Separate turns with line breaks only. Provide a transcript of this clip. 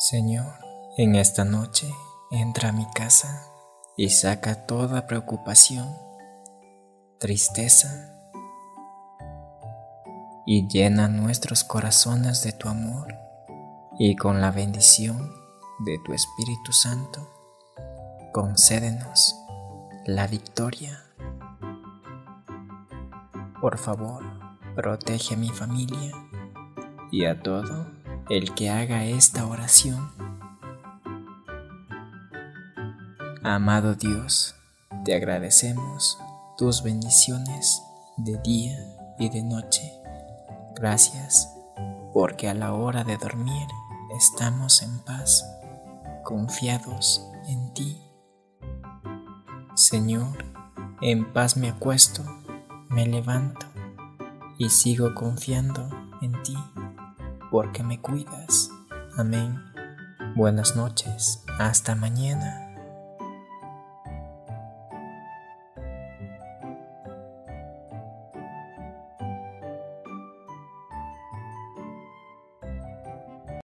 Señor, en esta noche entra a mi casa y saca toda preocupación, tristeza y llena nuestros corazones de tu amor y con la bendición de tu Espíritu Santo, concédenos la victoria. Por favor, protege a mi familia y a todo el que haga esta oración. Amado Dios, te agradecemos tus bendiciones de día y de noche. Gracias porque a la hora de dormir estamos en paz, confiados en ti. Señor, en paz me acuesto, me levanto y sigo confiando en ti, porque me cuidas. Amén. Buenas noches, hasta mañana.